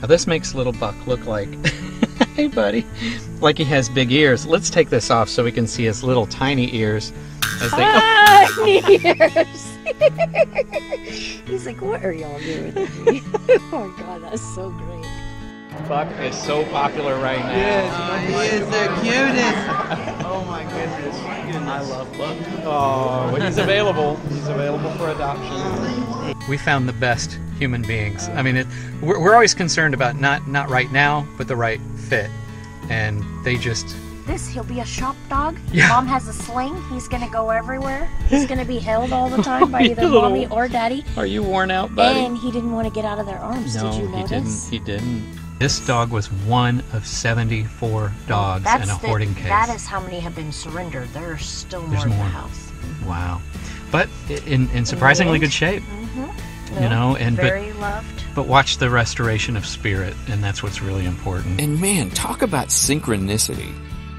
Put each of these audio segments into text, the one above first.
Now this makes little Buck look like, hey buddy, like he has big ears. Let's take this off so we can see his little tiny ears as they. Tiny ears. He's like, what are y'all doing to me? oh my god, that's so great. Buck is so popular right now. Yes, he is the cutest. Oh my goodness. I love Buck. Oh, he's available. He's available for adoption. We found the best human beings. I mean, it, we're, we're always concerned about not not right now, but the right fit. And they just This, he'll be a shop dog. Yeah. Mom has a sling. He's gonna go everywhere. He's gonna be held all the time by either little- mommy or daddy. Are you worn out, buddy? And he didn't want to get out of their arms. no, Did you notice? he didn't. He didn't. This dog was one of 74 dogs That's in a the- hoarding case. That is how many have been surrendered. There are still more There's in the house. Wow. But in, in surprisingly good shape, Mm-hmm. you know, and but loved. but watch the restoration of spirit, and that's what's really important. And man, talk about synchronicity.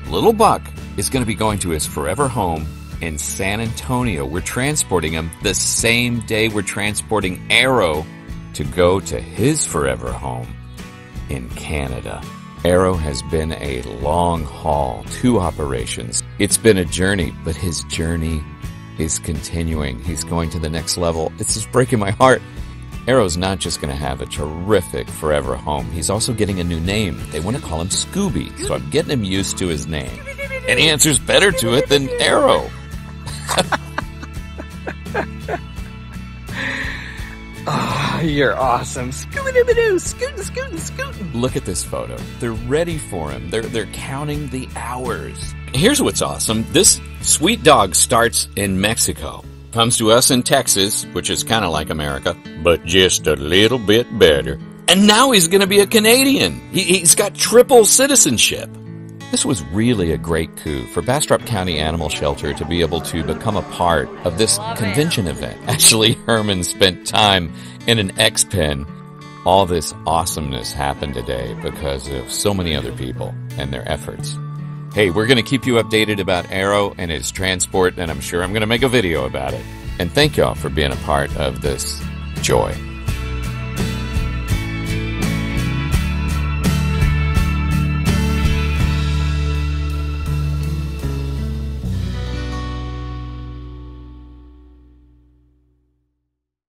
Little Buck is going to be going to his forever home in San Antonio. We're transporting him the same day we're transporting Arrow to go to his forever home in Canada. Arrow has been a long haul, two operations. It's been a journey, but his journey is continuing. He's going to the next level. It's just breaking my heart. Arrow's not just going to have a terrific forever home, he's also getting a new name. They want to call him Scooby, so I'm getting him used to his name. And he answers better to it than Arrow. You're awesome. Scooby-Doo, scootin', scootin', scootin'. Look at this photo. They're ready for him. They're they're counting the hours. Here's what's awesome. This sweet dog starts in Mexico. Comes to us in Texas, which is kind of like America, but just a little bit better. And now he's going to be a Canadian. He, he's got triple citizenship. This was really a great coup for Bastrop County Animal Shelter to be able to become a part of this convention event. Actually, Herman spent time in an X pen. All this awesomeness happened today because of so many other people and their efforts. Hey, we're going to keep you updated about Arrow and his transport, and I'm sure I'm going to make a video about it. And thank y'all for being a part of this joy.